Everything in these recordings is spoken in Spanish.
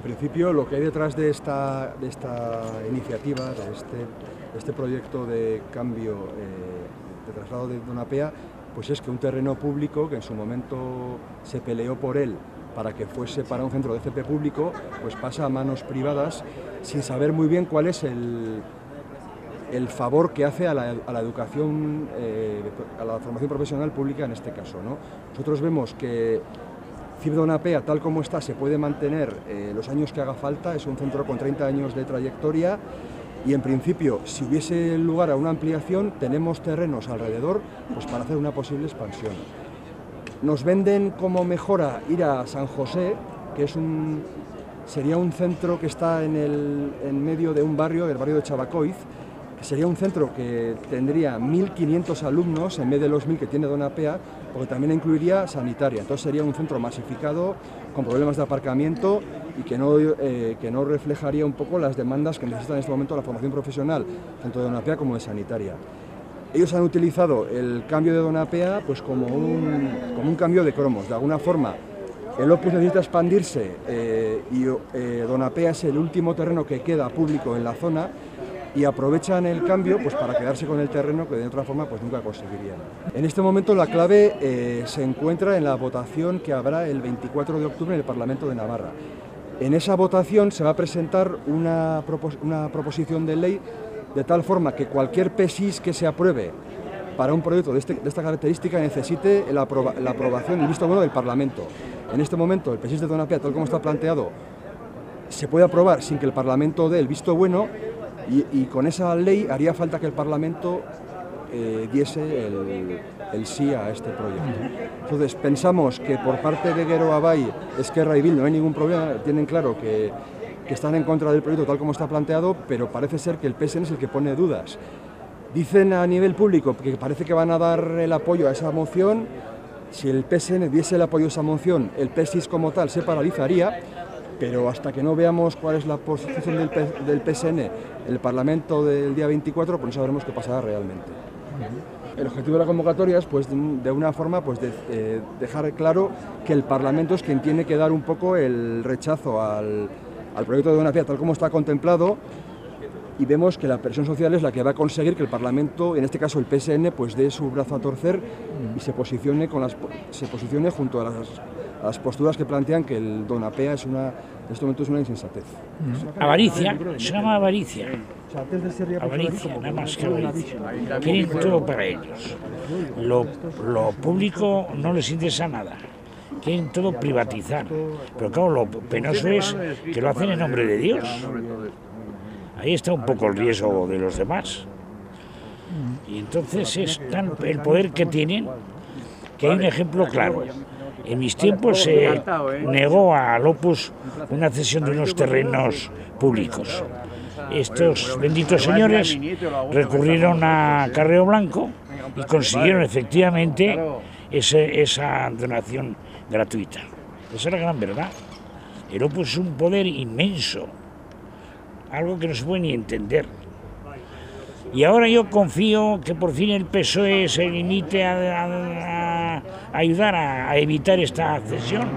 principio lo que hay detrás de esta, de esta iniciativa, de este, este proyecto de cambio eh, de traslado de Donapea, pues es que un terreno público que en su momento se peleó por él para que fuese para un centro de CP público, pues pasa a manos privadas sin saber muy bien cuál es el, el favor que hace a la, educación, eh, a la formación profesional pública en este caso. ¿no? Nosotros vemos que Cibdonapea, tal como está, se puede mantener eh, los años que haga falta, es un centro con 30 años de trayectoria y en principio, si hubiese lugar a una ampliación, tenemos terrenos alrededor pues, para hacer una posible expansión. Nos venden como mejora ir a San José, que es un, sería un centro que está en, el, en medio de un barrio, el barrio de Chabacoiz, sería un centro que tendría 1.500 alumnos en vez de los 1.000 que tiene Donapea, porque también incluiría sanitaria. Entonces sería un centro masificado, con problemas de aparcamiento y que no, eh, que no reflejaría un poco las demandas que necesita en este momento la formación profesional, tanto de Donapea como de sanitaria. Ellos han utilizado el cambio de Donapea pues como un, como un cambio de cromos. De alguna forma, el Opus necesita expandirse eh, y eh, Donapea es el último terreno que queda público en la zona y aprovechan el cambio pues, para quedarse con el terreno que de otra forma pues, nunca conseguirían. En este momento la clave eh, se encuentra en la votación que habrá el 24 de octubre en el Parlamento de Navarra. En esa votación se va a presentar una, proposición de ley de tal forma que cualquier PESIS que se apruebe para un proyecto de, este, esta característica necesite la, aprobación, el visto bueno del Parlamento. En este momento el PESIS de Donapea, tal como está planteado, se puede aprobar sin que el Parlamento dé el visto bueno y, con esa ley haría falta que el Parlamento eh, diese el, sí a este proyecto. Entonces pensamos que por parte de Guero Abay, Esquerra y Bill no hay ningún problema, tienen claro que, que están en contra del proyecto tal como está planteado, pero parece ser que el PSN es el que pone dudas. Dicen a nivel público que parece que van a dar el apoyo a esa moción. Si el PSN diese el apoyo a esa moción, el PSIS como tal se paralizaría pero hasta que no veamos cuál es la posición del, PSN en el Parlamento del día 24, pues no sabremos qué pasará realmente. El objetivo de la convocatoria es, pues, de una forma, pues, eh, dejar claro que el Parlamento es quien tiene que dar un poco el rechazo al, proyecto de una tal como está contemplado y vemos que la presión social es la que va a conseguir que el Parlamento, en este caso el PSN, pues dé su brazo a torcer y se posicione, con las, se posicione junto a las, a las posturas que plantean que el Donapea es una en este momento es una insensatez. Avaricia, se llama avaricia. Avaricia, nada más que avaricia. Quieren todo para ellos. Lo, lo público no les interesa nada quieren todo privatizar. Pero claro, lo penoso es que lo hacen en nombre de Dios. Ahí está un poco el riesgo de los demás. Y entonces es tan el poder que tienen que hay un ejemplo claro. En mis tiempos se negó a Lopus una cesión de unos terrenos públicos. Estos benditos señores recurrieron a Carreo Blanco y consiguieron efectivamente esa donación gratuita. Esa es la gran verdad. El Opus es un poder inmenso, algo que no se puede ni entender. Y ahora yo confío que por fin el PSOE se limite a, ayudar a, evitar esta accesión.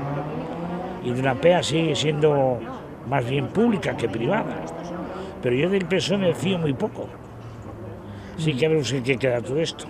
Y de la PEA sigue siendo más bien pública que privada. Pero yo del PSOE me fío muy poco. Sí que a ver qué queda todo esto.